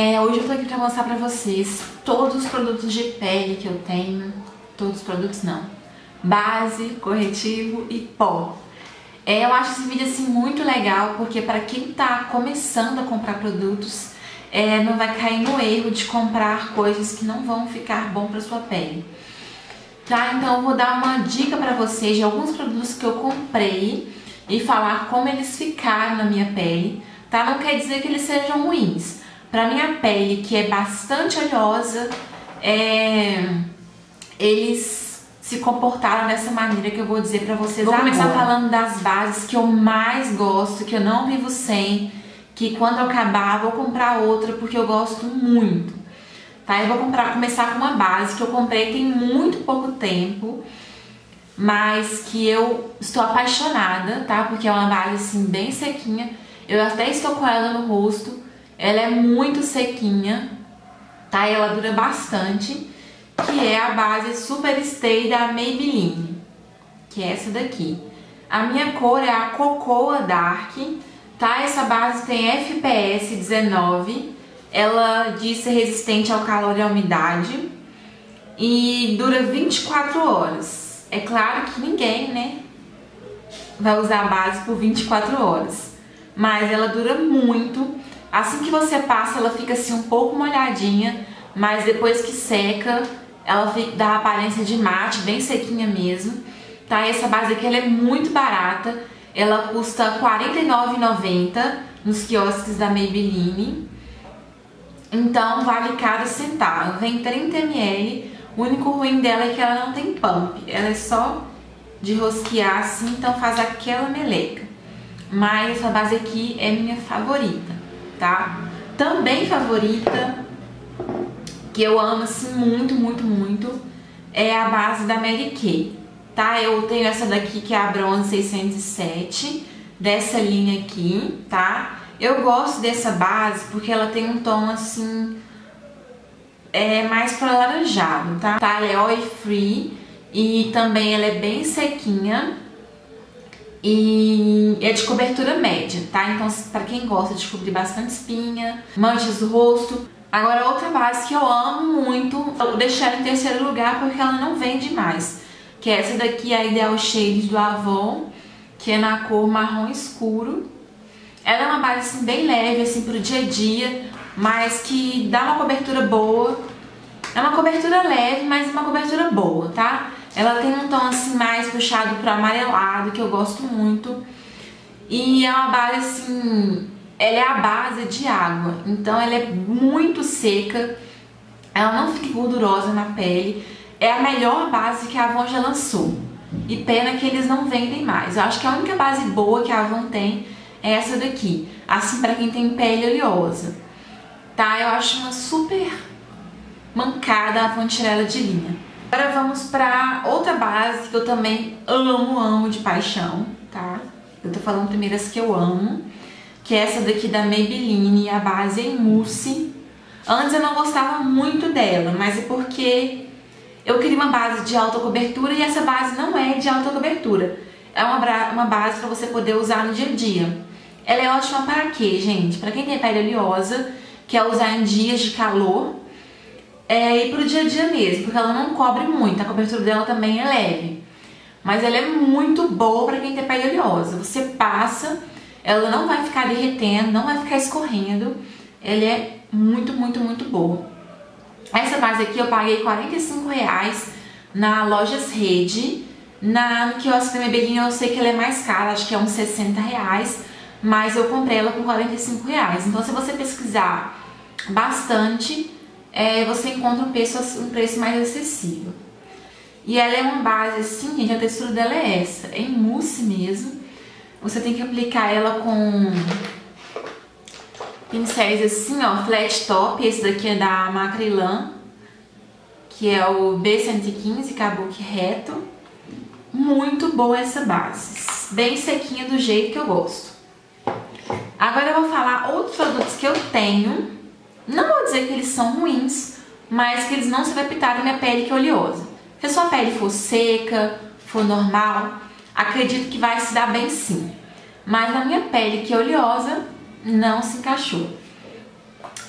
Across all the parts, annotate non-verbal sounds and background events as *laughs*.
É, hoje eu tô aqui pra mostrar pra vocês todos os produtos de pele que eu tenho. Todos os produtos não. Base, corretivo e pó. É, eu acho esse vídeo assim muito legal porque para quem tá começando a comprar produtos, é, não vai cair no erro de comprar coisas que não vão ficar bom para sua pele. Tá? Então eu vou dar uma dica para vocês de alguns produtos que eu comprei e falar como eles ficaram na minha pele, tá? Não quer dizer que eles sejam ruins. Para minha pele, que é bastante oleosa, é... eles se comportaram dessa maneira que eu vou dizer para vocês Vou agora. começar falando das bases que eu mais gosto, que eu não vivo sem, que quando eu acabar vou comprar outra porque eu gosto muito. Tá? Eu vou comprar, começar com uma base que eu comprei tem muito pouco tempo, mas que eu estou apaixonada, tá? Porque é uma base assim bem sequinha. Eu até estou com ela no rosto. Ela é muito sequinha, tá? Ela dura bastante, que é a base Super Stay da Maybelline, que é essa daqui. A minha cor é a Cocoa Dark, tá? Essa base tem FPS 19, ela diz ser resistente ao calor e à umidade e dura 24 horas. É claro que ninguém, né, vai usar a base por 24 horas, mas ela dura muito. Assim que você passa, ela fica assim um pouco molhadinha, mas depois que seca, ela fica, dá a aparência de mate, bem sequinha mesmo. Tá? Essa base aqui ela é muito barata, ela custa R$ 49,90 nos quiosques da Maybelline. Então vale cada centavo. Vem 30 ml. O único ruim dela é que ela não tem pump. Ela é só de rosquear assim, então faz aquela meleca. Mas essa base aqui é minha favorita, tá? Também favorita, que eu amo assim muito, muito, muito, é a base da Mary Kay, tá? Eu tenho essa daqui que é a Bronze 607, dessa linha aqui, tá? Eu gosto dessa base porque ela tem um tom assim, é mais para laranjado, tá? tá? Ela é oil free e também ela é bem sequinha e é de cobertura média, tá? Então para quem gosta de cobrir bastante espinha, manchas do rosto. Agora outra base que eu amo muito, vou deixar ela em terceiro lugar porque ela não vende mais. Que é essa daqui, a Ideal Shades do Avon, que é na cor marrom escuro. Ela é uma base assim, bem leve assim pro dia a dia, mas que dá uma cobertura boa. É uma cobertura leve, mas uma cobertura boa, tá? Ela tem um tom assim mais puxado pro amarelado, que eu gosto muito. E é uma base assim, ela é a base de água, então ela é muito seca, ela não fica gordurosa na pele. É a melhor base que a Avon já lançou. E pena que eles não vendem mais. Eu acho que a única base boa que a Avon tem é essa daqui. Assim para quem tem pele oleosa. Tá? Eu acho uma super mancada a fontirela de linha. Agora vamos para outra base que eu também amo, amo de paixão, tá? Eu tô falando primeiro as que eu amo, que é essa daqui da Maybelline, a base em mousse. Antes eu não gostava muito dela, mas é porque eu queria uma base de alta cobertura e essa base não é de alta cobertura. É uma, uma base para você poder usar no dia a dia. Ela é ótima para quê, gente? Para quem tem pele oleosa, quer usar em dias de calor é, e pro dia a dia mesmo, porque ela não cobre muito, a cobertura dela também é leve. Mas ela é muito boa para quem tem pele oleosa. Você passa, ela não vai ficar derretendo, não vai ficar escorrendo. Ela é muito, muito, muito boa. Essa base aqui eu paguei 45 reais na Lojas Rede. Na, no quiosque da Maybelline eu sei que ela é mais cara, acho que é uns 60 reais mas eu comprei ela por 45 reais. Então se você pesquisar bastante, é, você encontra um preço, um preço mais acessível. E ela é uma base assim, gente, a textura dela é essa, é em mousse mesmo. Você tem que aplicar ela com pincéis assim, ó, flat top. Esse daqui é da Macrylan, que é o B115 Kabuki reto. Muito boa essa base, bem sequinha do jeito que eu gosto. Agora eu vou falar outros produtos que eu tenho. Não vou dizer que eles são ruins, mas que eles não se adaptaram à minha pele que é oleosa. Se a sua pele for seca, for normal, acredito que vai se dar bem sim. Mas na minha pele que é oleosa, não se encaixou.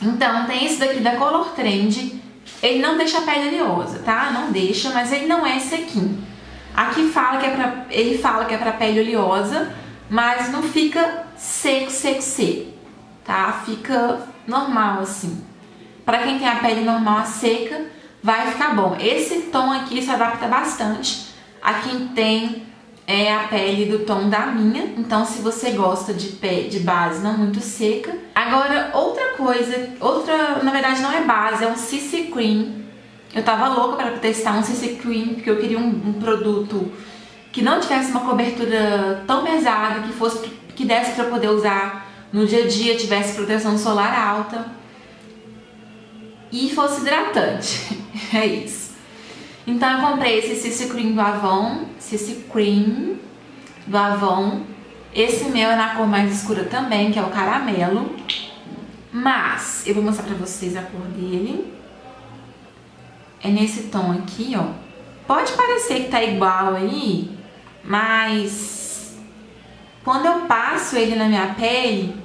Então, tem esse daqui da Color Trend. Ele não deixa a pele oleosa, tá? Não deixa, mas ele não é sequinho. Aqui fala que é pra, ele fala que é pra pele oleosa, mas não fica seco, seco, seco, tá? Fica normal assim. Pra quem tem a pele normal a seca, vai ficar bom. Esse tom aqui se adapta bastante a quem tem é a pele do tom da minha, então se você gosta de, de base não muito seca. Agora, outra coisa, outra, na verdade não é base, é um CC Cream. Eu tava louca para testar um CC Cream, porque eu queria um, um, produto que não tivesse uma cobertura tão pesada, que fosse que desse para poder usar no dia a dia, tivesse proteção solar alta e fosse hidratante. *laughs* é isso. Então eu comprei esse CC Cream do Avon, CC Cream do Avon. Esse meu é na cor mais escura também, que é o caramelo. Mas eu vou mostrar pra vocês a cor dele. É nesse tom aqui, ó. Pode parecer que tá igual aí, mas quando eu passo ele na minha pele,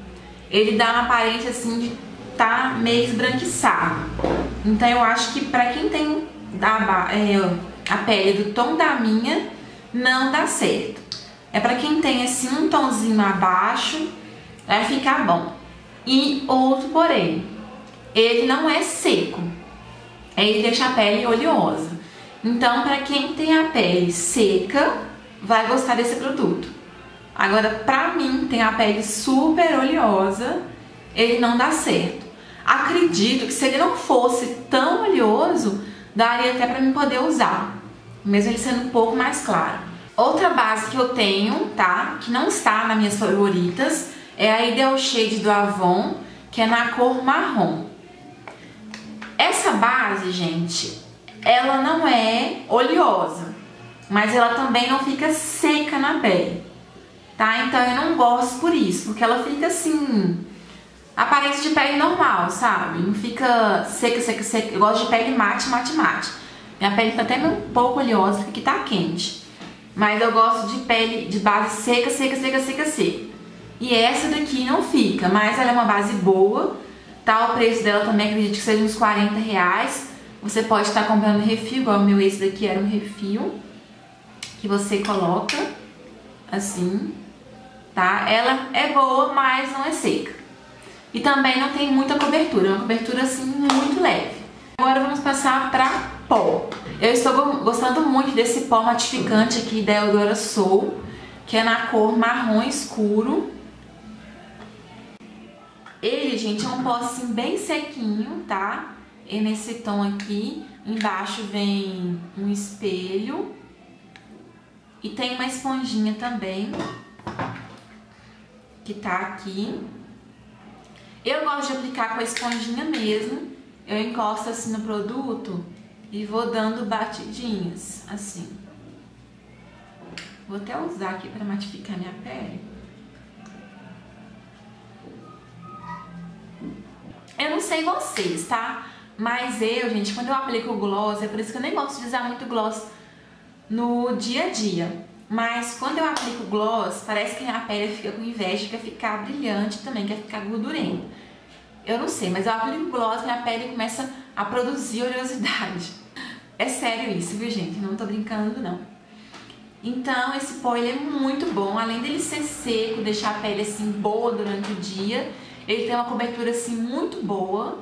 ele dá uma aparência assim de tá meio esbranquiçado. Então eu acho que pra quem tem da, é, a pele do tom da minha, não dá certo. É para quem tem assim um tomzinho abaixo, vai ficar bom. E outro porém, ele não é seco, ele deixa a pele oleosa. Então, para quem tem a pele seca, vai gostar desse produto. Agora, pra mim, tem a pele super oleosa, ele não dá certo. Acredito que se ele não fosse tão oleoso, daria até para mim poder usar, mesmo ele sendo um pouco mais claro. Outra base que eu tenho, tá, que não está nas minhas favoritas, é a Ideal Shade do Avon, que é na cor marrom. Essa base, gente, ela não é oleosa, mas ela também não fica seca na pele, tá? Então eu não gosto por isso, porque ela fica assim, aparência de pele normal, sabe? Não fica seca, seca, seca. Eu gosto de pele mate, mate, mate. Minha pele tá até um pouco oleosa porque tá quente. Mas eu gosto de pele de base seca, seca, seca, seca, seca. E essa daqui não fica, mas ela é uma base boa. Tá? O preço dela também acredito que seja uns 40 reais. Você pode estar comprando refil, igual o meu esse daqui era um refil. Que você coloca assim, tá? Ela é boa, mas não é seca. E também não tem muita cobertura, é uma cobertura assim muito leve. Agora vamos passar para pó. Eu estou gostando muito desse pó matificante aqui da Eudora Soul, que é na cor marrom escuro. Ele, gente, é um pó assim bem sequinho, tá? E nesse tom aqui, embaixo vem um espelho e tem uma esponjinha também, que tá aqui. Eu gosto de aplicar com a esponjinha mesmo. Eu encosto assim no produto e vou dando batidinhas, assim. Vou até usar aqui para matificar minha pele. Eu não sei vocês, tá? Mas eu, gente, quando eu aplico gloss, é por isso que eu nem gosto de usar muito gloss no dia a dia. Mas quando eu aplico gloss, parece que a pele fica com inveja, quer ficar brilhante também, quer ficar gordurenta. Eu não sei, mas eu aplico gloss, minha pele começa a produzir oleosidade. *laughs* É sério isso, viu gente? Não tô brincando não. Então esse pó ele é muito bom, além dele ser seco, deixar a pele assim boa durante o dia, ele tem uma cobertura assim muito boa.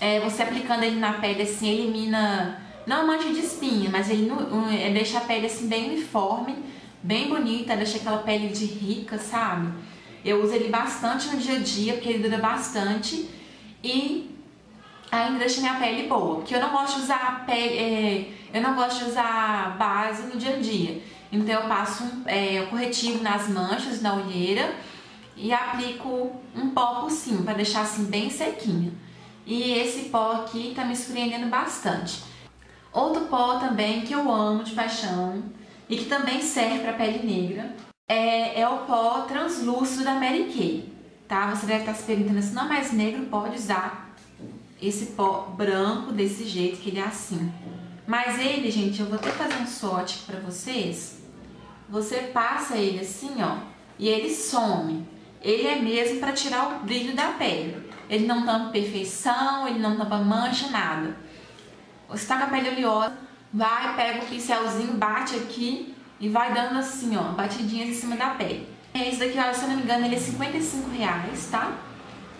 É, você aplicando ele na pele assim, elimina não um monte de espinha, mas ele um, é, deixa a pele assim bem uniforme, bem bonita, deixa aquela pele de rica, sabe? Eu uso ele bastante no dia a dia, porque ele dura bastante e ainda deixa minha pele boa, porque eu não gosto de usar pele, é, eu não gosto de usar base no dia a dia. Então eu passo um é, corretivo nas manchas, na olheira e aplico um pó por cima para deixar assim bem sequinho. E esse pó aqui tá me surpreendendo bastante. Outro pó também que eu amo de paixão e que também serve para pele negra é, é, o pó translúcido da Mary Kay, tá? Você deve estar se perguntando se não é mais negro, pode usar esse pó branco desse jeito, que ele é assim. Mas ele, gente, eu vou até fazer um sorte para vocês. Você passa ele assim, ó, e ele some. Ele é mesmo para tirar o brilho da pele. ele não tampa perfeição, ele não tampa mancha, nada. Você tá com a pele oleosa, vai, pega o pincelzinho, bate aqui e vai dando assim, ó, batidinhas em cima da pele. Esse daqui, se eu não me engano, ele é 55 reais, tá?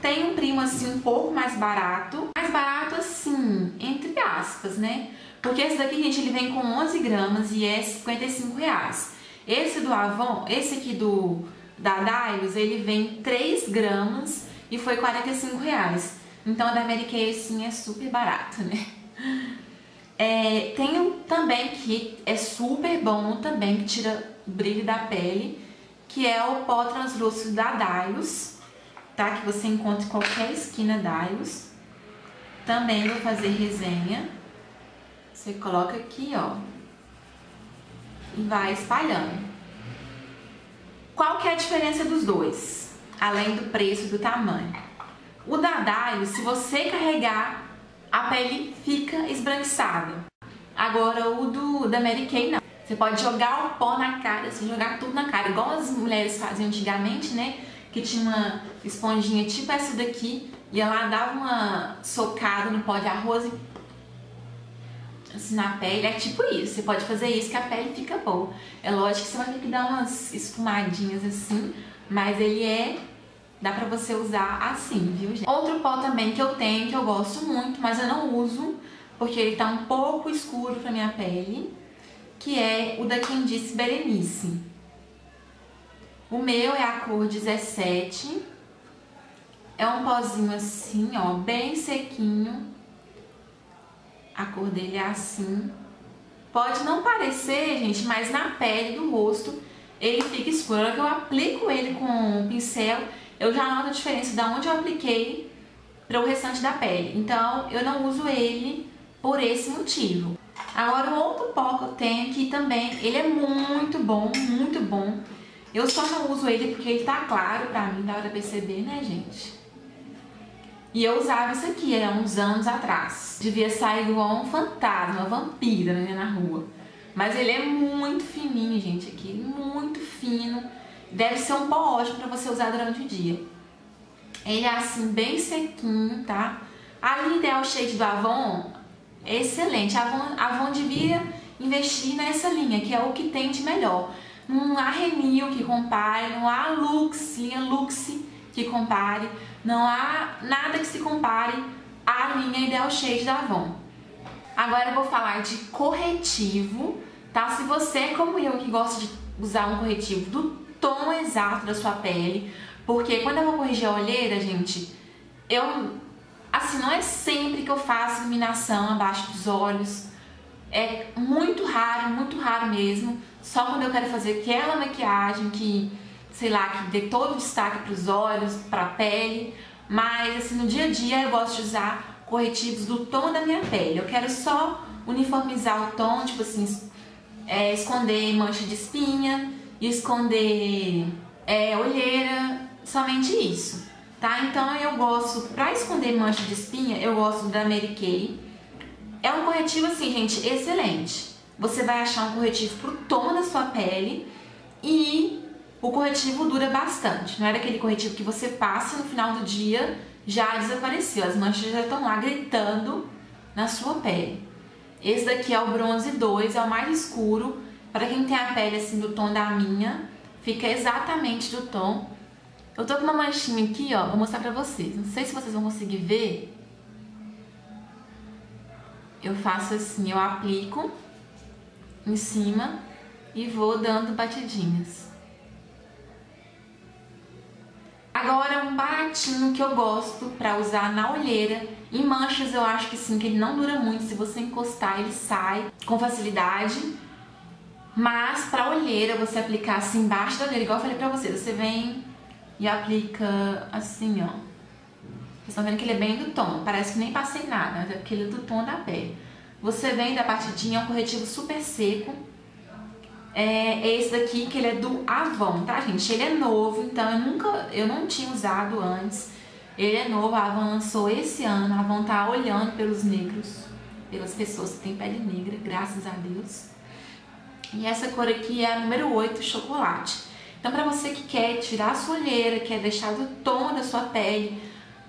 Tem um primo assim um pouco mais barato, mais barato assim, entre aspas, né? Porque esse daqui, gente, ele vem com 11 gramas e é 55 reais. Esse do Avon, esse aqui do da Dailos, ele vem 3 gramas e foi 45 reais. Então, a da Mary Kay, assim, é super barato, né? É, tem um também que é super bom também, que tira o brilho da pele, que é o pó translúcido da Dailos, tá? Que você encontra em qualquer esquina Dailos. Também vou fazer resenha. Você coloca aqui, ó, e vai espalhando. Qual que é a diferença dos dois? Além do preço e do tamanho. O da se você carregar a pele fica esbranquiçada. Agora o do da Mary Kay não. Você pode jogar o pó na cara, assim, jogar tudo na cara, igual as mulheres faziam antigamente, né? Que tinha uma esponjinha tipo essa daqui, e ela dava uma socada no pó de arroz e assim, na pele, é tipo isso. Você pode fazer isso que a pele fica boa. É lógico que você vai ter que dar umas esfumadinhas assim, mas ele é Dá pra você usar assim, viu, gente? Outro pó também que eu tenho, que eu gosto muito, mas eu não uso, porque ele tá um pouco escuro pra minha pele, que é o da Disse Berenice. O meu é a cor 17. É um pozinho assim, ó, bem sequinho. A cor dele é assim. Pode não parecer, gente, mas na pele do rosto ele fica escuro. Eu aplico ele com o pincel, eu já noto a diferença da onde eu apliquei para o restante da pele. Então, eu não uso ele por esse motivo. Agora, o outro pó que eu tenho aqui também, ele é muito bom, muito bom. Eu só não uso ele porque ele tá claro pra mim, dá pra perceber, né, gente? E eu usava isso aqui há uns anos atrás. Devia sair igual um fantasma, uma vampira né, na rua. Mas ele é muito fininho, gente, aqui, muito fino. Deve ser um pó ótimo para você usar durante o dia. Ele é assim, bem sequinho, tá? A linha Ideal Shade do Avon é excelente. A Avon, Avon devia investir nessa linha, que é o que tem de melhor. Não há Renil que compare, não há Lux, linha Lux que compare, não há nada que se compare à linha Ideal Shade da Avon. Agora eu vou falar de corretivo, tá? Se você é como eu que gosta de usar um corretivo do tom exato da sua pele, porque quando eu vou corrigir a olheira, gente, eu assim, não é sempre que eu faço iluminação abaixo dos olhos. É muito raro, muito raro mesmo. Só quando eu quero fazer aquela maquiagem que, sei lá, que dê todo o destaque para os olhos, para a pele. Mas assim, no dia a dia eu gosto de usar corretivos do tom da minha pele. Eu quero só uniformizar o tom, tipo assim, é, esconder mancha de espinha, esconder é, olheira, somente isso, tá? Então eu gosto, pra esconder mancha de espinha, eu gosto da Mary Kay. É um corretivo assim, gente, excelente. Você vai achar um corretivo pro tom da sua pele e o corretivo dura bastante. Não era aquele corretivo que você passa no final do dia já desapareceu, as manchas já estão lá gritando na sua pele. Esse daqui é o bronze 2, é o mais escuro, para quem tem a pele assim do tom da minha, fica exatamente do tom. Eu tô com uma manchinha aqui, ó, vou mostrar pra vocês. Não sei se vocês vão conseguir ver. Eu faço assim, eu aplico em cima e vou dando batidinhas. Agora um baratinho que eu gosto pra usar na olheira. Em manchas eu acho que sim, que ele não dura muito. Se você encostar, ele sai com facilidade. Mas pra olheira, você aplicar assim embaixo da olheira, igual eu falei pra vocês, você vem e aplica assim, ó. Vocês estão vendo que ele é bem do tom, parece que nem passei nada, mas é porque ele é do tom da pele. Você vem da partidinha, é um corretivo super seco. É esse daqui, que ele é do Avon, tá, gente? Ele é novo, então eu nunca, eu não tinha usado antes. Ele é novo, a Avon lançou esse ano, a Avon tá olhando pelos negros, pelas pessoas que têm pele negra, graças a Deus. E essa cor aqui é a número 8, chocolate. Então, para você que quer tirar a sua olheira, quer deixar o tom da sua pele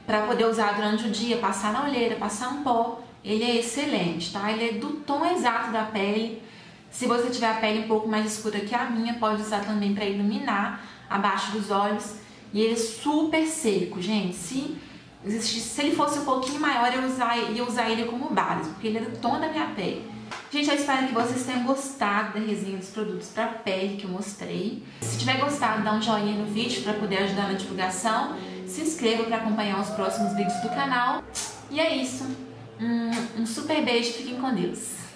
para poder usar durante o dia, passar na olheira, passar um pó, ele é excelente, tá? Ele é do tom exato da pele. Se você tiver a pele um pouco mais escura que a minha, pode usar também para iluminar abaixo dos olhos. E ele é super seco, gente. Se, se ele fosse um pouquinho maior, eu usar, ia usar ele como base, porque ele é do tom da minha pele. Gente, eu espero que vocês tenham gostado da resenha dos produtos para pele que eu mostrei. Se tiver gostado, dá um joinha no vídeo para poder ajudar na divulgação. Se inscreva para acompanhar os próximos vídeos do canal. E é isso. Um, um super beijo, fiquem com Deus.